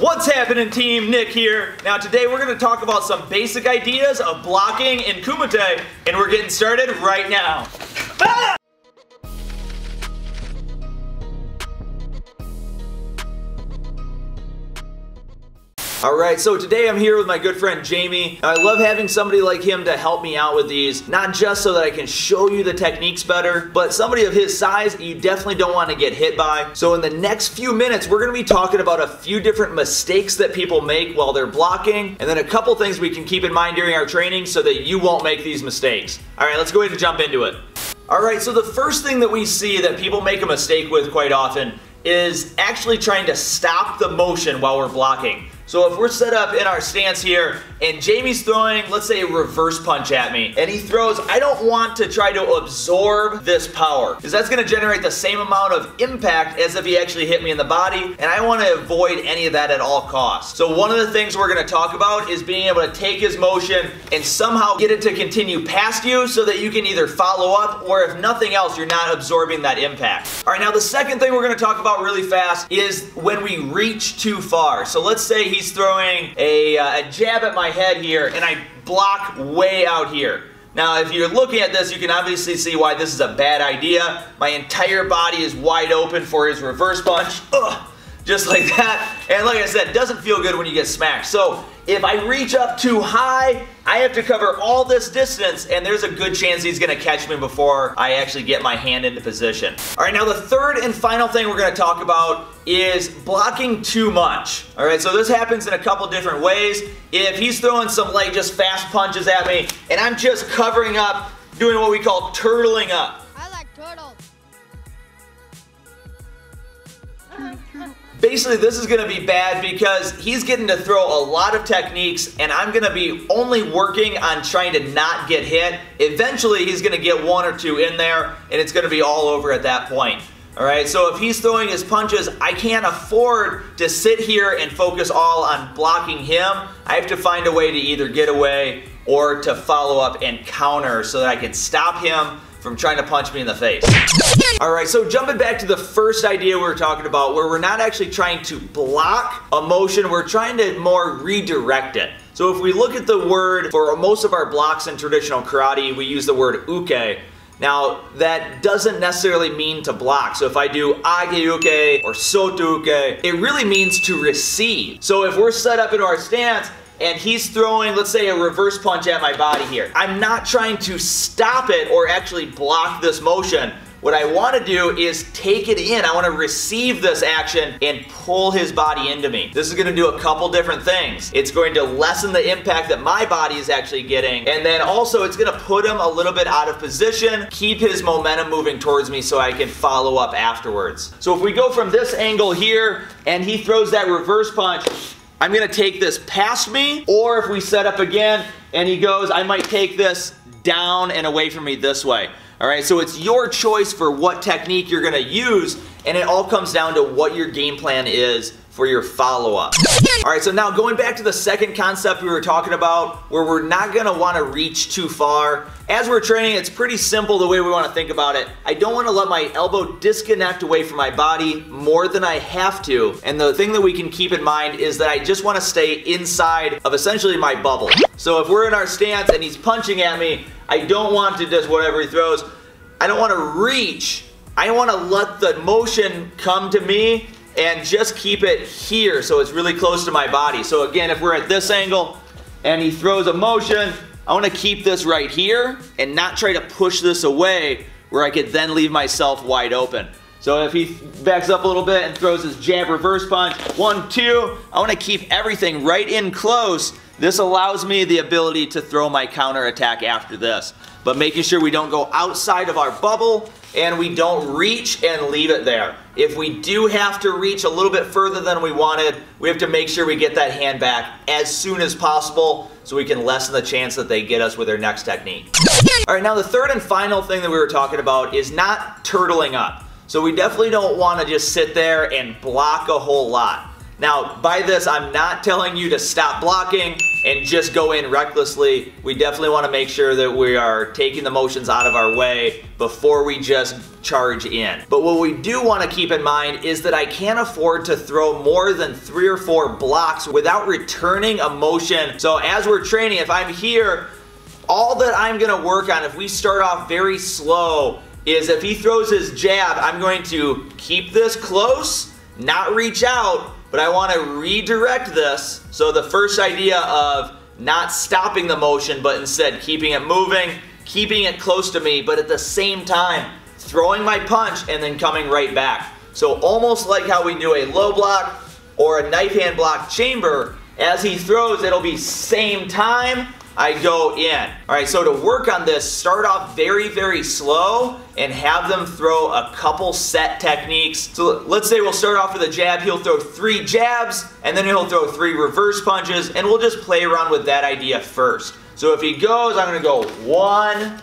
What's happening team? Nick here. Now today we're going to talk about some basic ideas of blocking in Kumite and we're getting started right now. Ah! Alright, so today I'm here with my good friend Jamie. I love having somebody like him to help me out with these, not just so that I can show you the techniques better, but somebody of his size you definitely don't want to get hit by. So in the next few minutes, we're going to be talking about a few different mistakes that people make while they're blocking, and then a couple things we can keep in mind during our training so that you won't make these mistakes. Alright, let's go ahead and jump into it. Alright, so the first thing that we see that people make a mistake with quite often is actually trying to stop the motion while we're blocking. So if we're set up in our stance here and Jamie's throwing, let's say a reverse punch at me, and he throws, I don't want to try to absorb this power because that's going to generate the same amount of impact as if he actually hit me in the body, and I want to avoid any of that at all costs. So one of the things we're going to talk about is being able to take his motion and somehow get it to continue past you so that you can either follow up or if nothing else, you're not absorbing that impact. All right, now the second thing we're going to talk about really fast is when we reach too far. So let's say he's he's throwing a, uh, a jab at my head here, and I block way out here. Now, if you're looking at this, you can obviously see why this is a bad idea. My entire body is wide open for his reverse punch. Ugh, just like that. And like I said, doesn't feel good when you get smacked. So if I reach up too high, I have to cover all this distance and there's a good chance he's gonna catch me before I actually get my hand into position. All right, now the third and final thing we're gonna talk about is blocking too much. All right, so this happens in a couple different ways. If he's throwing some like just fast punches at me and I'm just covering up, doing what we call turtling up. Basically, this is going to be bad because he's getting to throw a lot of techniques and I'm going to be only working on trying to not get hit. Eventually, he's going to get one or two in there and it's going to be all over at that point. Alright, so if he's throwing his punches, I can't afford to sit here and focus all on blocking him. I have to find a way to either get away or to follow up and counter so that I can stop him from trying to punch me in the face. Alright, so jumping back to the first idea we were talking about, where we're not actually trying to block a motion, we're trying to more redirect it. So if we look at the word, for most of our blocks in traditional karate, we use the word uke. Now, that doesn't necessarily mean to block. So if I do ageuke or sotouke, it really means to receive. So if we're set up into our stance, and he's throwing, let's say, a reverse punch at my body here. I'm not trying to stop it or actually block this motion. What I want to do is take it in. I want to receive this action and pull his body into me. This is going to do a couple different things. It's going to lessen the impact that my body is actually getting. And then also it's going to put him a little bit out of position, keep his momentum moving towards me so I can follow up afterwards. So if we go from this angle here and he throws that reverse punch, I'm gonna take this past me, or if we set up again and he goes, I might take this down and away from me this way. All right, so it's your choice for what technique you're gonna use, and it all comes down to what your game plan is for your follow-up. All right, so now going back to the second concept we were talking about, where we're not gonna wanna reach too far. As we're training, it's pretty simple the way we wanna think about it. I don't wanna let my elbow disconnect away from my body more than I have to. And the thing that we can keep in mind is that I just wanna stay inside of essentially my bubble. So if we're in our stance and he's punching at me, I don't want to just whatever he throws. I don't wanna reach. I wanna let the motion come to me and just keep it here so it's really close to my body. So again, if we're at this angle and he throws a motion, I wanna keep this right here and not try to push this away where I could then leave myself wide open. So if he backs up a little bit and throws his jab reverse punch, one, two, I wanna keep everything right in close. This allows me the ability to throw my counter attack after this. But making sure we don't go outside of our bubble and we don't reach and leave it there. If we do have to reach a little bit further than we wanted, we have to make sure we get that hand back as soon as possible so we can lessen the chance that they get us with their next technique. All right, now the third and final thing that we were talking about is not turtling up. So we definitely don't want to just sit there and block a whole lot. Now, by this, I'm not telling you to stop blocking. And just go in recklessly. We definitely want to make sure that we are taking the motions out of our way before we just charge in. But what we do want to keep in mind is that I can't afford to throw more than three or four blocks without returning a motion. So as we're training, if I'm here, all that I'm going to work on, if we start off very slow, is if he throws his jab, I'm going to keep this close, not reach out, but I want to redirect this. So the first idea of not stopping the motion, but instead keeping it moving, keeping it close to me, but at the same time, throwing my punch and then coming right back. So almost like how we do a low block or a knife hand block chamber, as he throws, it'll be same time, I go in. All right, so to work on this, start off very, very slow and have them throw a couple set techniques. So let's say we'll start off with a jab. He'll throw three jabs and then he'll throw three reverse punches and we'll just play around with that idea first. So if he goes, I'm gonna go one,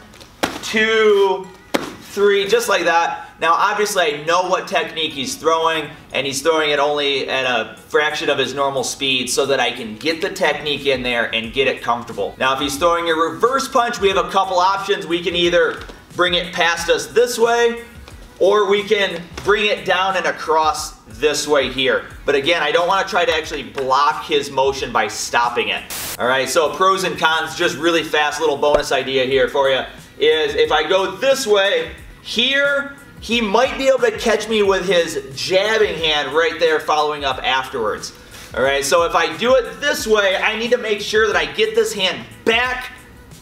two, three, just like that. Now, obviously, I know what technique he's throwing, and he's throwing it only at a fraction of his normal speed so that I can get the technique in there and get it comfortable. Now, if he's throwing a reverse punch, we have a couple options. We can either bring it past us this way, or we can bring it down and across this way here. But again, I don't want to try to actually block his motion by stopping it. All right, so pros and cons, just really fast little bonus idea here for you, is if I go this way, here, he might be able to catch me with his jabbing hand right there following up afterwards. All right, so if I do it this way, I need to make sure that I get this hand back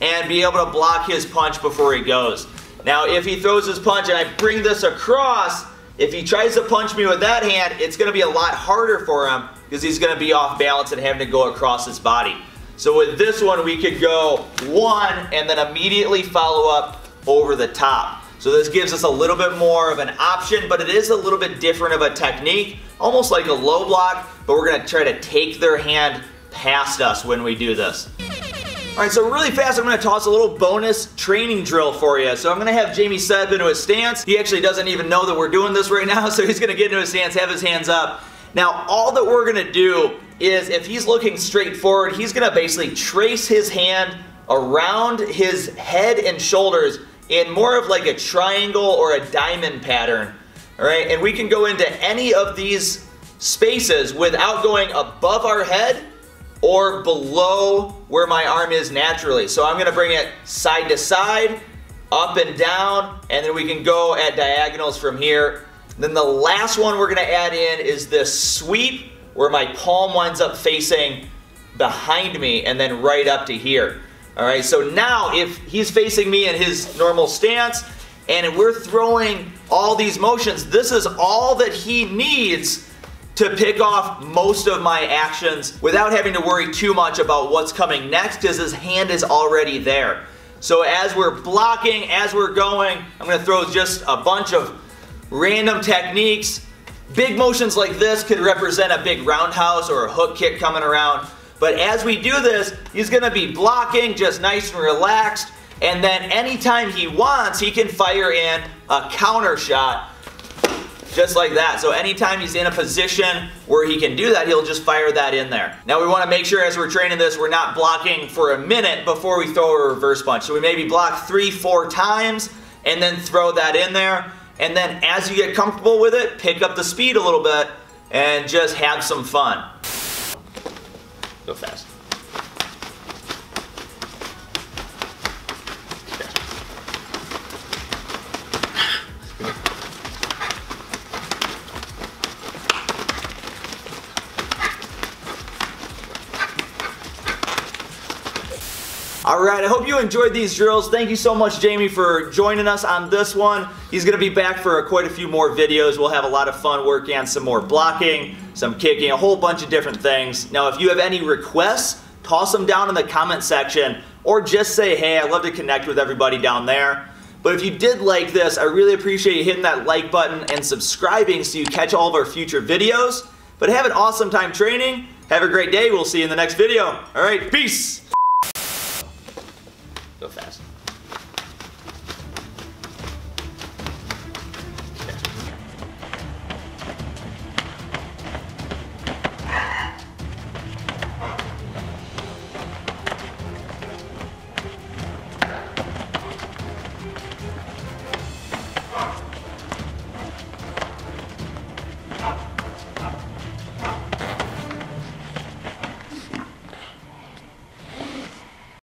and be able to block his punch before he goes. Now, if he throws his punch and I bring this across, if he tries to punch me with that hand, it's going to be a lot harder for him because he's going to be off balance and having to go across his body. So with this one, we could go one and then immediately follow up over the top. So this gives us a little bit more of an option, but it is a little bit different of a technique, almost like a low block, but we're gonna try to take their hand past us when we do this. All right, so really fast, I'm gonna toss a little bonus training drill for you. So I'm gonna have Jamie set up into a stance. He actually doesn't even know that we're doing this right now, so he's gonna get into a stance, have his hands up. Now, all that we're gonna do is if he's looking straight forward, he's gonna basically trace his hand around his head and shoulders in more of like a triangle or a diamond pattern. All right, and we can go into any of these spaces without going above our head or below where my arm is naturally. So I'm gonna bring it side to side, up and down, and then we can go at diagonals from here. Then the last one we're gonna add in is this sweep where my palm winds up facing behind me and then right up to here. All right, so now if he's facing me in his normal stance and we're throwing all these motions, this is all that he needs to pick off most of my actions without having to worry too much about what's coming next because his hand is already there. So as we're blocking, as we're going, I'm going to throw just a bunch of random techniques. Big motions like this could represent a big roundhouse or a hook kick coming around. But as we do this, he's going to be blocking just nice and relaxed. And then anytime he wants, he can fire in a counter shot just like that. So anytime he's in a position where he can do that, he'll just fire that in there. Now we want to make sure as we're training this, we're not blocking for a minute before we throw a reverse punch. So we maybe block three, four times and then throw that in there. And then as you get comfortable with it, pick up the speed a little bit and just have some fun. Go fast. All right, I hope you enjoyed these drills. Thank you so much, Jamie, for joining us on this one. He's gonna be back for quite a few more videos. We'll have a lot of fun working on some more blocking, some kicking, a whole bunch of different things. Now, if you have any requests, toss them down in the comment section or just say, hey, I'd love to connect with everybody down there. But if you did like this, I really appreciate you hitting that like button and subscribing so you catch all of our future videos. But have an awesome time training. Have a great day. We'll see you in the next video. All right, peace.